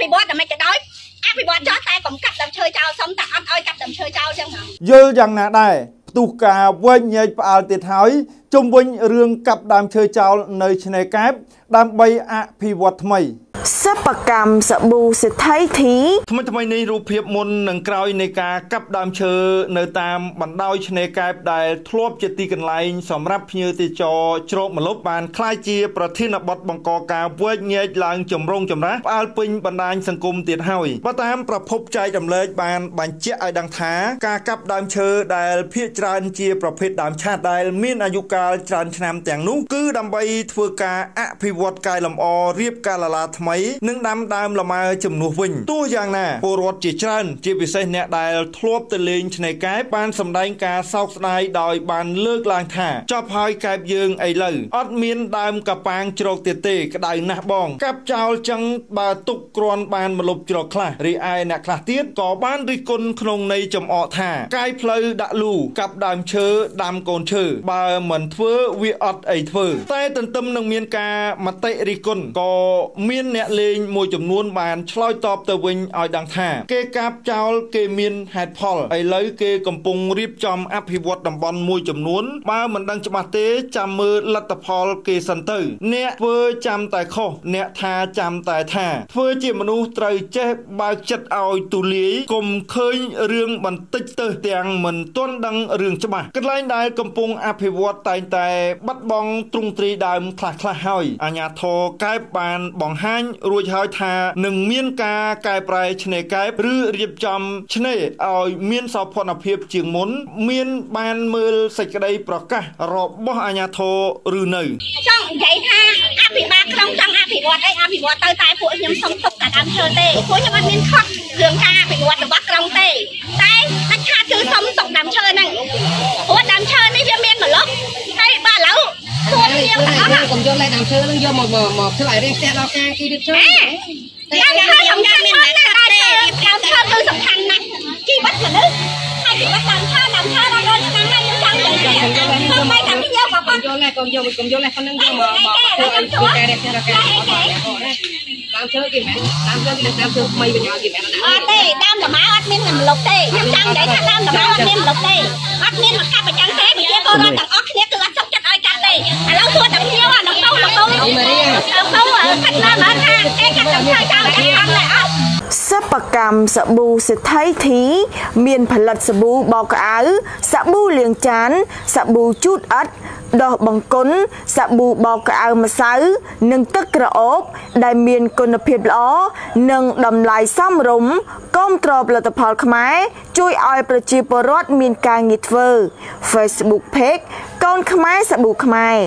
ភិវឌ្ឍតែមិនទៅដោយអភិវឌ្ឍចោលតែកុំកាត់ដើមឈើចោលសុំតែអត់ឲ្យកាត់ដើមឈើចោលចឹងហ្មងយល់យ៉ាងណាដែរផ្ទុះការវែងញែកផ្អើលទៀតហើយជុំវិញរឿងកាប់ដើមឈើចោលនៅឆ្នេរកែបដើម្បីអភិវឌ្ឍថ្មីសិប្បកម្មសាប៊ូសេដ្ឋីធីថ្មីថ្មីនេះរូបភាពមុននិងក្រោយនៃការកាប់ដើមឈើនៅតាមបណ្ដោយឆ្នេរកែបដែលធ្លាប់ជាទីកន្លែងសម្រាប់ភ្ញៀវទេសចរជ្រកម្លប់បានคล้ายជាប្រធានបទបង្កការវែកញែកឡើងចម្រុងចម្រាស់ផ្អើលពេញបណ្ដាញសង្គមទៀតហើយបើតាមប្រភពចែករំលែកបានបញ្ជាក់ឲ្យដឹងថាការកាប់ដើមឈើដែលភាគច្រើនជាប្រភេទដើមឆាតដែលមានអាយុកាលច្រើនឆ្នាំទាំងនោះគឺដើម្បីធ្វើការអភិវឌ្ឍកែលម្អរៀបកាឡាឡាថ្មី និងដាំដើមលម៉ើជំនួសវិញទោះយ៉ាងណាពលរដ្ឋជាច្រើនជាពិសេសអ្នកដែលធ្លាប់ទៅលេងឆ្នេរកែបបានសម្ដែងការសោកស្ដាយដោយបានលើកឡើងថាចប់ហើយកែបយើងឥឡូវអត់មានដើមកប៉ាងជ្រកទៀតទេក្តៅណាស់បង កាប់ចោលចឹងបើទុកគ្រាន់បានមលុបជ្រកខ្លះរីឯអ្នកខ្លះទៀតក៏បានរិះគន់ក្នុងន័យចំអកថាកាយផ្លូវដាក់លូកាប់ដើមឈើដាំកូនឈើបើមិនធ្វើវាអត់អីធ្វើ តែទន្ទឹមនឹងមានការមតិរិះគន់ក៏មានអ្នកលេងមួយចំនួនបានឆ្លើយតបទៅវិញឲ្យដឹងថា គេកាប់ចោលគេមានហេតុផលឥឡូវគេកំពុងរៀបចំអភិវឌ្ឍតំបន់មួយចំនួន បើមិនដឹងច្បាស់ទេចាំមើលលទ្ធផលគេសិនទៅ អ្នកធ្វើចាំតែខុសអ្នកថាចាំតែថាធ្វើជាមនុស្សត្រូវចេះបើកចិត្តឲ្យទូលាយកុំឃើញរឿងបន្តិចទៅទាំងមិនទាន់ដឹងរឿងច្បាស់កន្លែងដែលកំពុងអភិវឌ្ឍតែងតែបាត់បង់ទ្រង់ទ្រីដើមខ្លះខ្លះហើយអាញាធរកែបបានបង្ហាញរួចហើយថានឹងមានការកែប្រែឆ្នេរកែបឬរៀបចំឆ្នេរឲ្យមានសោភ័ណភាពជាងមុន មានបានមើលសេចក្តីប្រកាសរបស់អាញាធរឬនៅចង់និយាយថាអភិបាលក្រុងចង់អភិវឌ្ឍអីអភិវឌ្ឍទៅតែពួកខ្ញុំសុំទុកតែដើមឈើទេពួកខ្ញុំអត់មានខុសរឿងការអភិវឌ្ឍរបស់ក្រុងទេតែដាច់ខាតគឺសុំទុកដើមឈើហ្នឹងព្រោះដើមឈើនេះវាមានម្លប់ហើយបើឥឡូវខ្លួ នខ្ញុំទាំងអស់កុំយកលេខដើមឈើនឹងយកមកមកធ្វើឲ្យរៀងផ្ទះដល់ការគីទៀតឈើតែខ្ញុំសំខាន់មានតែដើមឈើដើមឈើគឺសំខាន់ណាស់ជីវិតមនុស្សហើយជីវិតដើមឈើដើមឈើដល់ដល់ឆ្នាំហើយខ្ញុំចង់និយាយថាខ្ញុំមិនតែខ្ញុំក៏ប៉ុន្តែយកលេខកុំយកកុំយកលេខប៉ុណ្្នឹងយកមកមកធ្វើឲ្យធ្វើការរៀបការការដើមឈើគេមិនដើមឈើគេដើមឈើថ្មីវិញឲ្យគេមិនអត់ទេដើមលម៉ៅអត់មានម្លប់ទេខ្ញុំចង់និយាយថាដើមលម៉ៅអត់មានម្លប់ទេអត់មានមកកាប់ប្រចាំទេប្រជាពលរដ្ឋទាំងអស់គ្នា ទេឥឡូវសួរតែភ្ញៀវអាលោកទៅលោកទៅលោកទៅកាត់ណាស់ថាគេកាត់តែថាចោលកាត់ខាងតែអត់សិប្បកម្មសាប៊ូសេដ្ឋីធី មានផលិតសាប៊ូបោកក្អៅសាប៊ូលាងចានសាប៊ូជូតអិតដោះបង្គន់សាប៊ូបោកក្អៅម្សៅនិងទឹកក្រអូប ដែលមានគុណភាពល្អនិងតម្លៃសមរម្យគ្រប់គ្រងផលិតផលខ្មែរជួយឲ្យប្រជាពលរដ្ឋមានការងារធ្វើ Facebook Page កូន ខ្មែរសាប៊ូខ្មែរ